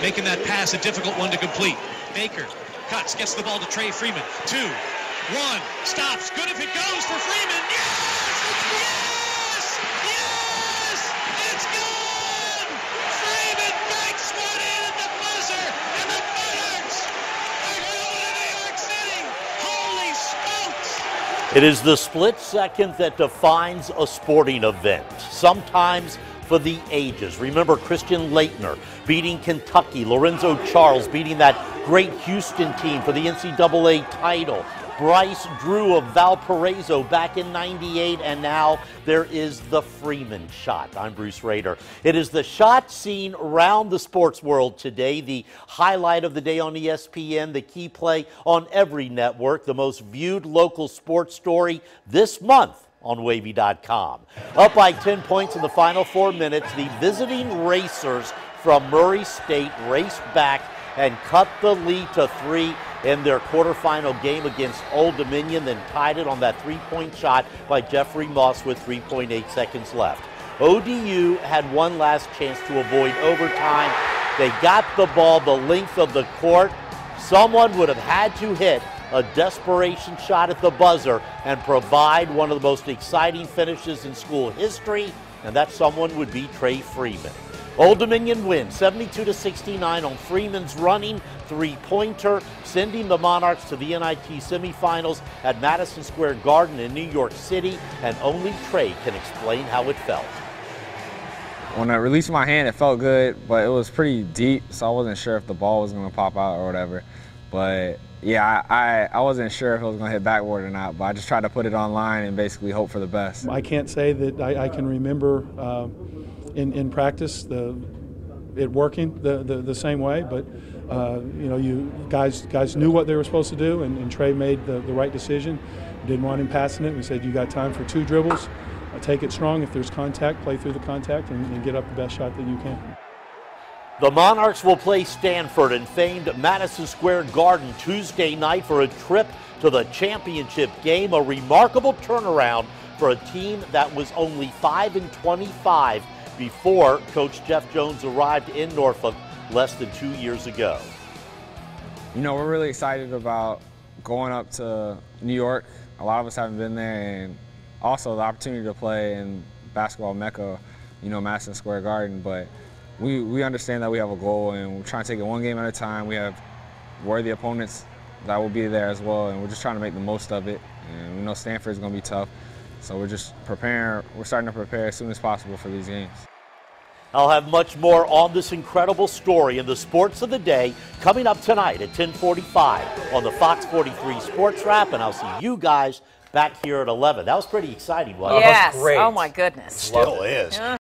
making that pass a difficult one to complete. Baker cuts, gets the ball to Trey Freeman. Two, one, stops. Good if it goes for Freeman. Yes! Yes! Yes! It's gone! Freeman banks one in at the buzzer, and the Monarchs are going to New York City. Holy smokes! It is the split second that defines a sporting event. Sometimes for the ages. Remember Christian Laettner beating Kentucky, Lorenzo Charles beating that great Houston team for the NCAA title. Bryce Drew of Valparaiso back in 98, and now there is the Freeman shot. I'm Bruce Rader. It is the shot seen around the sports world today, the highlight of the day on ESPN, the key play on every network, the most viewed local sports story this month on wavy.com. Up by 10 points in the final four minutes, the visiting racers from Murray State raced back and cut the lead to three in their quarterfinal game against Old Dominion, then tied it on that three point shot by Jeffrey Moss with 3.8 seconds left. ODU had one last chance to avoid overtime. They got the ball the length of the court. Someone would have had to hit a desperation shot at the buzzer and provide one of the most exciting finishes in school history, and that someone would be Trey Freeman. Old Dominion wins 72 to 69 on Freeman's running three-pointer, sending the Monarchs to the NIT semifinals at Madison Square Garden in New York City, and only Trey can explain how it felt. When I released my hand, it felt good, but it was pretty deep, so I wasn't sure if the ball was going to pop out or whatever. But yeah, I, I, wasn't sure if it was going to hit backward or not, but I just tried to put it online and basically hope for the best. I can't say that I, I can remember uh, in, in practice the it working the, the, the same way, but uh, you know, you guys guys knew what they were supposed to do, and, and Trey made the, the right decision. Didn't want him passing it. We said you got time for two dribbles. Take it strong. If there's contact, play through the contact and, and get up the best shot that you can. The Monarchs will play Stanford in famed Madison Square Garden Tuesday night for a trip to the championship game. A remarkable turnaround for a team that was only 5 and 25 before Coach Jeff Jones arrived in Norfolk less than two years ago. You know, we're really excited about going up to New York. A lot of us haven't been there, and also the opportunity to play in basketball mecca, you know, Madison Square Garden. But we, we understand that we have a goal and we're trying to take it one game at a time. We have worthy opponents that will be there as well, and we're just trying to make the most of it. And we know Stanford is going to be tough, so we're just preparing. We're starting to prepare as soon as possible for these games. I'll have much more on this incredible story in the sports of the day coming up tonight at 1045 on the Fox 43 Sports Wrap, and I'll see you guys back here at 11. That was pretty exciting, wasn't yes. it? Yes. Oh, my goodness. Still is. Yeah.